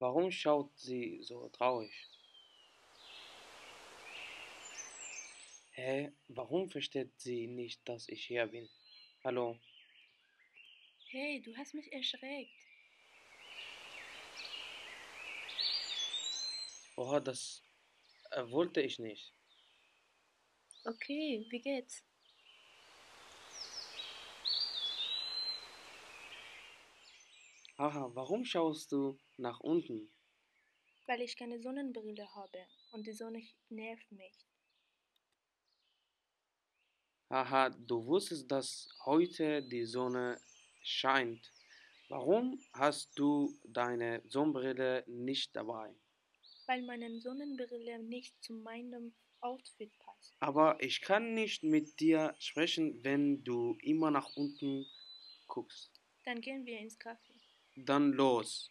Warum schaut sie so traurig? Hä? Warum versteht sie nicht, dass ich hier bin? Hallo? Hey, du hast mich erschreckt. Oha, das äh, wollte ich nicht. Okay, wie geht's? Haha, warum schaust du nach unten? Weil ich keine Sonnenbrille habe und die Sonne nervt mich. Haha, du wusstest, dass heute die Sonne scheint. Warum hast du deine Sonnenbrille nicht dabei? Weil meine Sonnenbrille nicht zu meinem Outfit passt. Aber ich kann nicht mit dir sprechen, wenn du immer nach unten guckst. Dann gehen wir ins Café. Dann los.